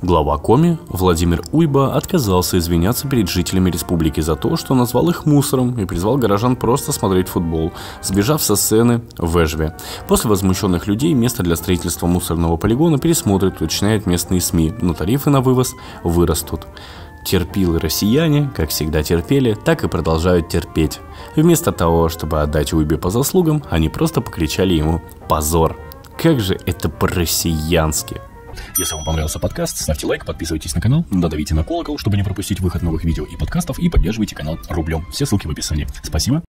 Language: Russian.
Глава Коми Владимир Уйба отказался извиняться перед жителями республики за то, что назвал их мусором и призвал горожан просто смотреть футбол, сбежав со сцены в Эжве. После возмущенных людей место для строительства мусорного полигона пересмотрят, уточняют местные СМИ, но тарифы на вывоз вырастут. Терпилы россияне, как всегда терпели, так и продолжают терпеть. Вместо того, чтобы отдать Уйбе по заслугам, они просто покричали ему «Позор!». Как же это по-россиянски! Если вам понравился подкаст, ставьте лайк, подписывайтесь на канал, надавите на колокол, чтобы не пропустить выход новых видео и подкастов, и поддерживайте канал рублем. Все ссылки в описании. Спасибо.